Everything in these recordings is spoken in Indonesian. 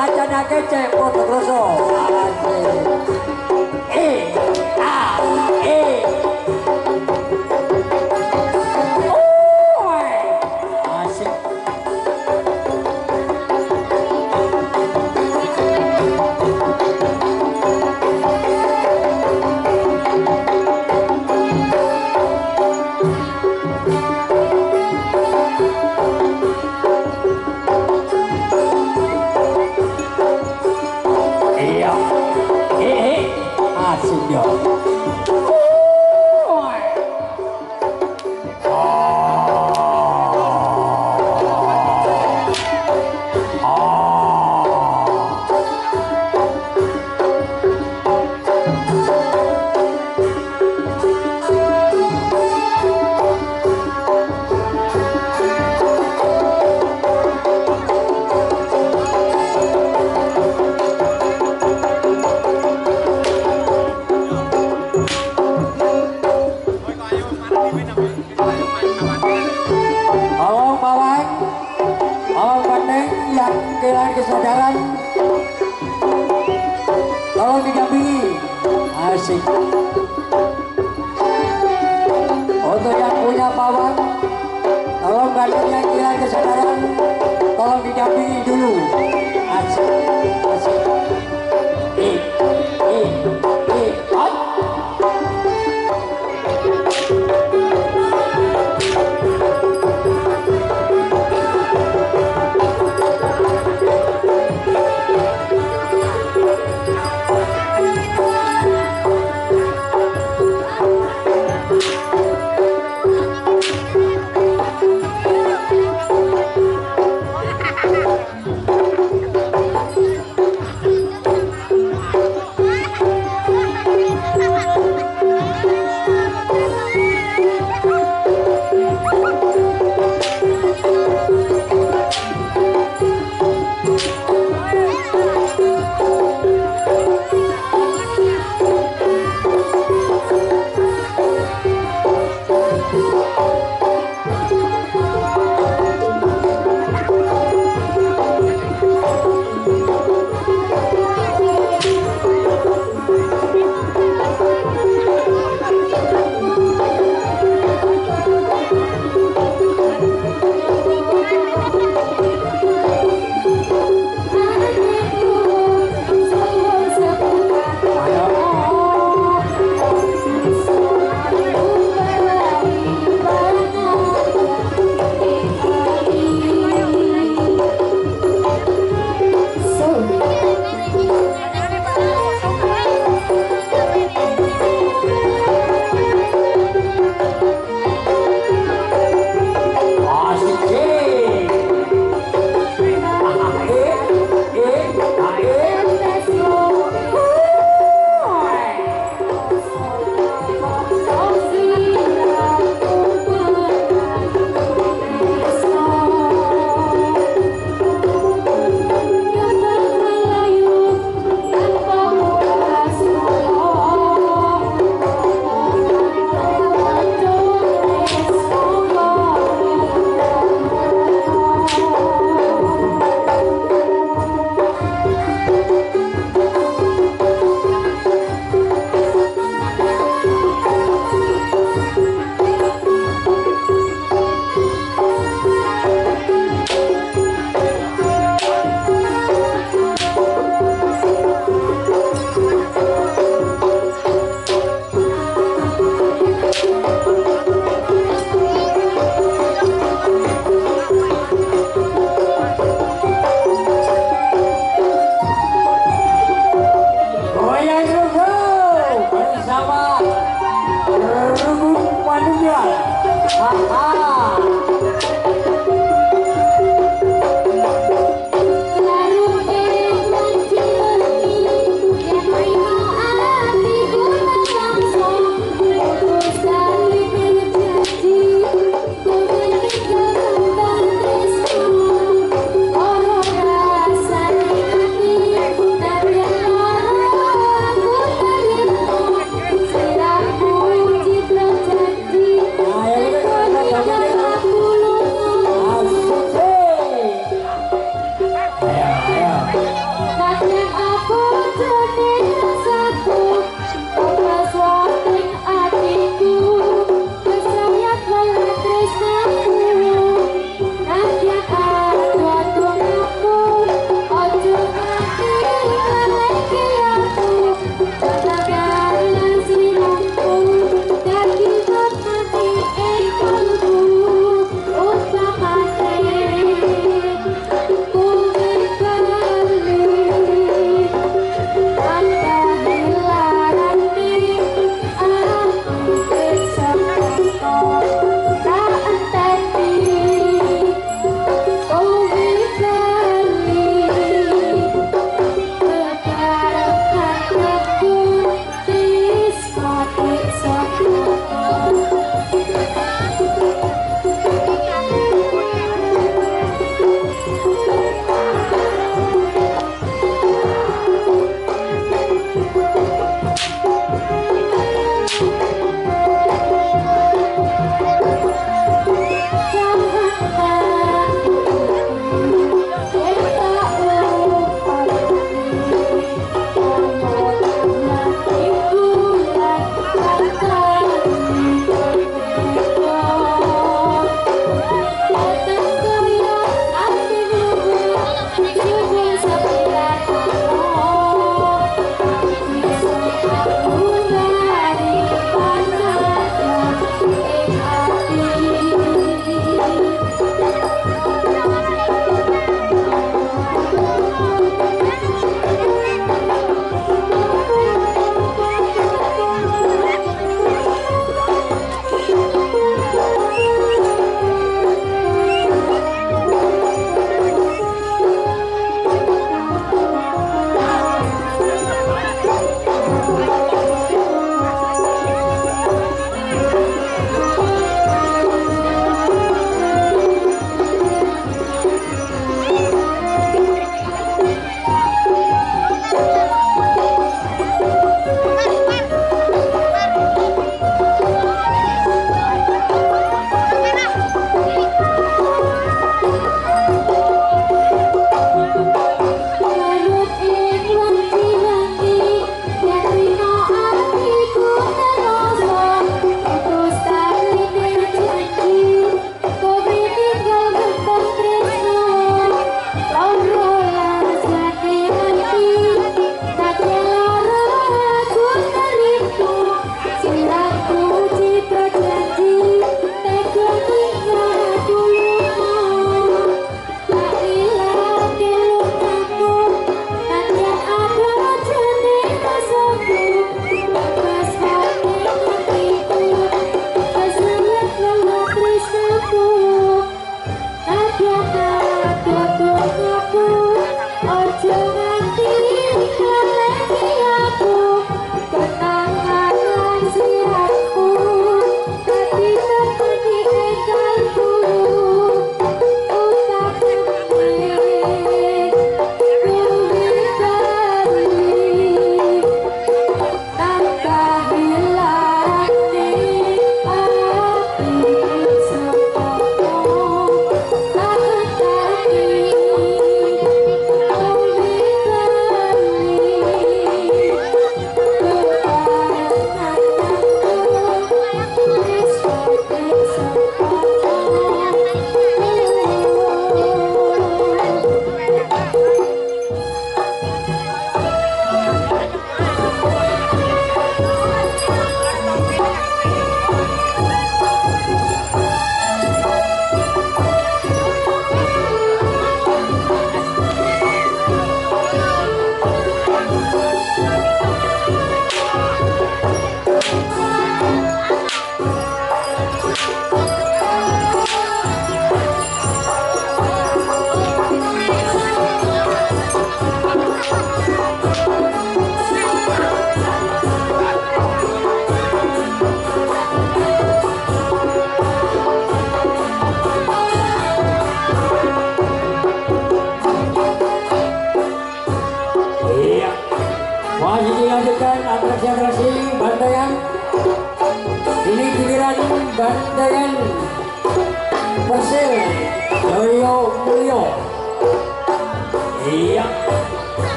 Kacana kece, potong rosok. Terima kasih.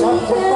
Musik.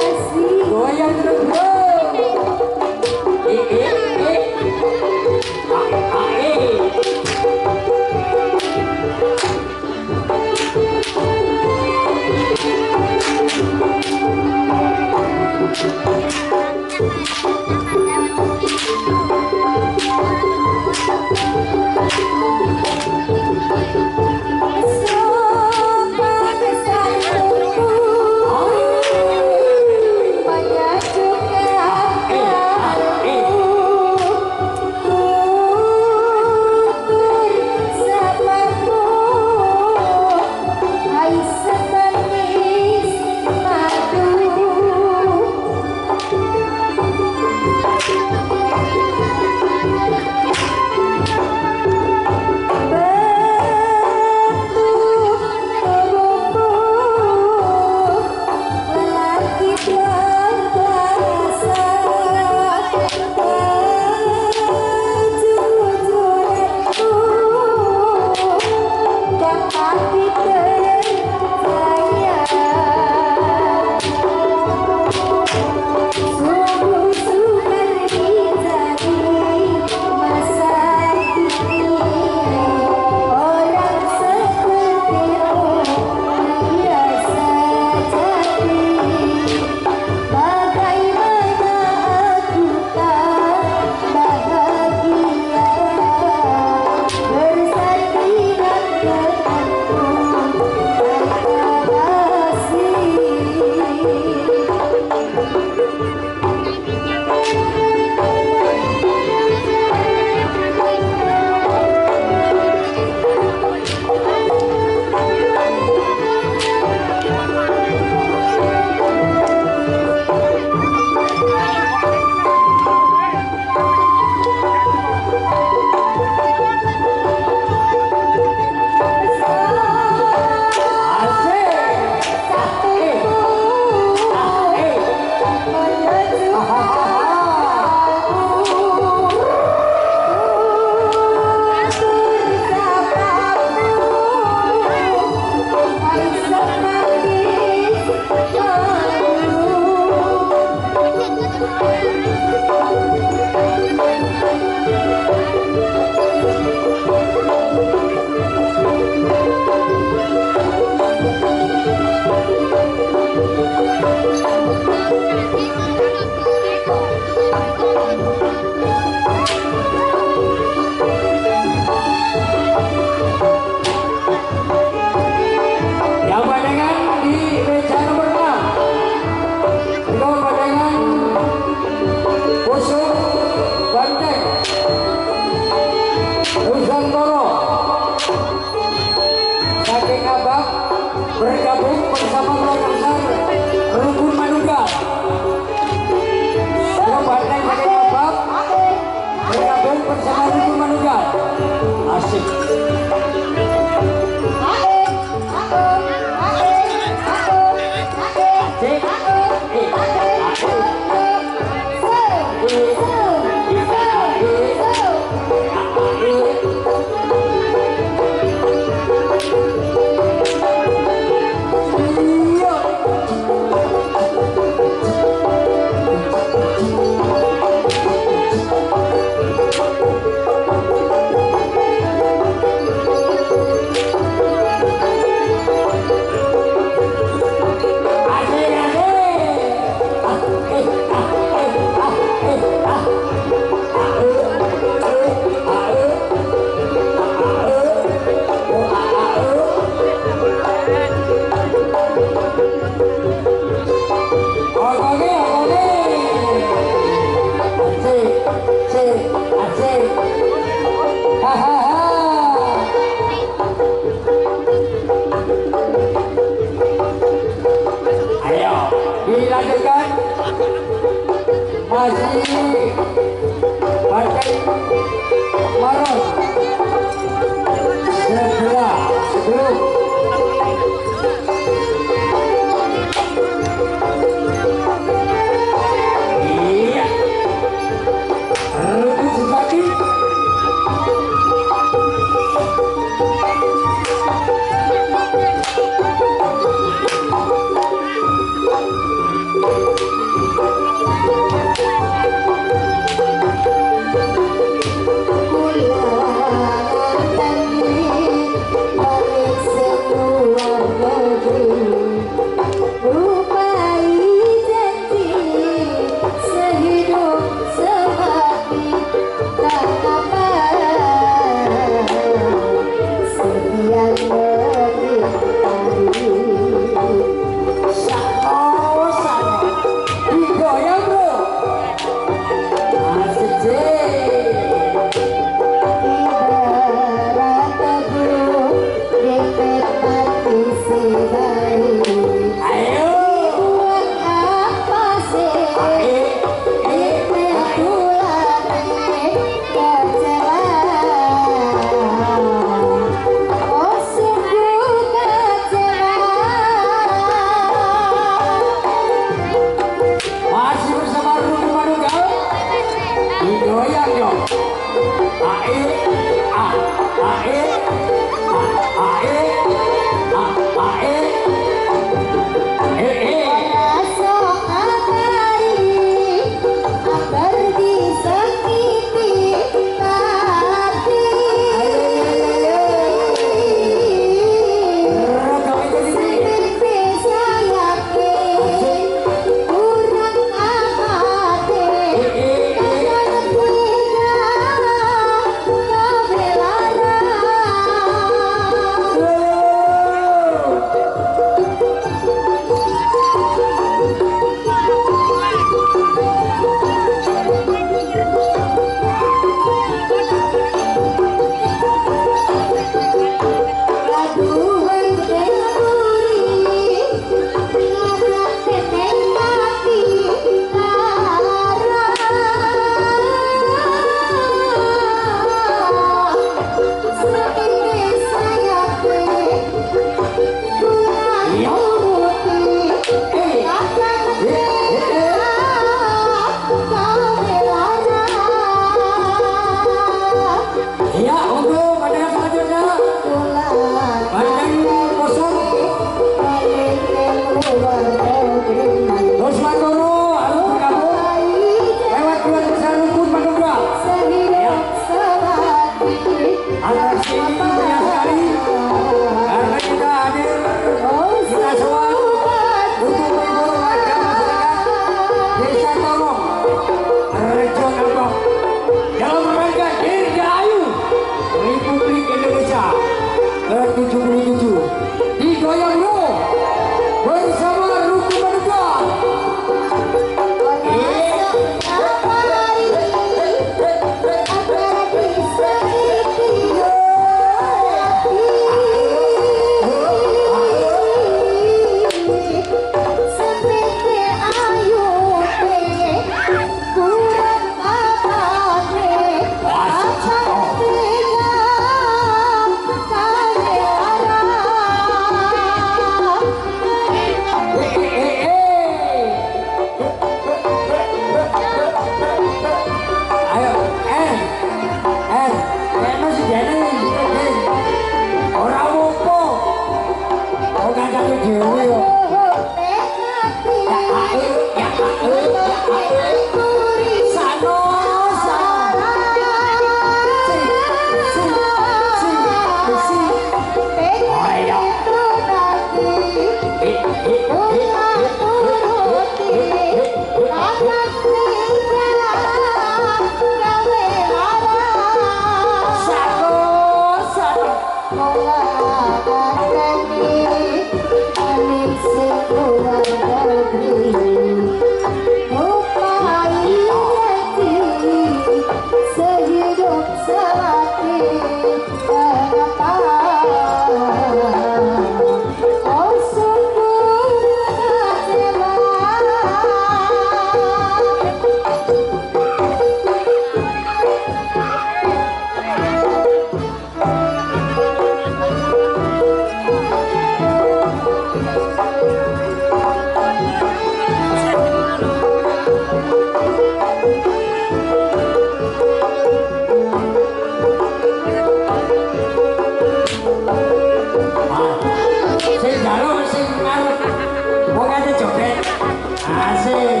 还是。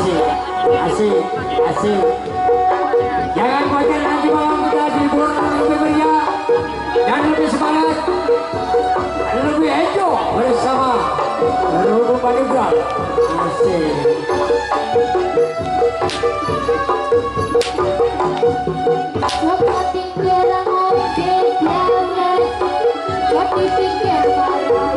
asik asik asik. Jangan khawatir nanti malam kita dihibur lebih meriah dan lebih semangat. Lebih enjoy bersama Ruru Panibra asik. Kau pikir malam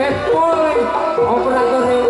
Pep Mulai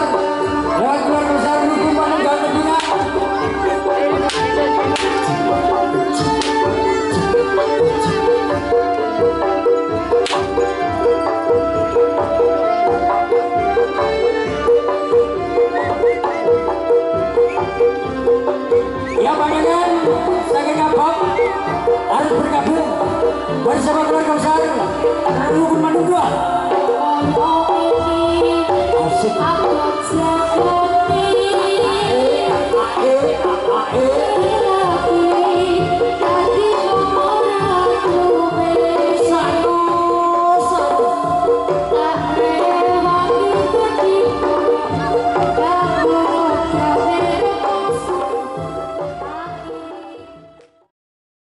bersama keluarga besar. Rabu Kurmandung 2 asik. Aku jatuh di eh eh eh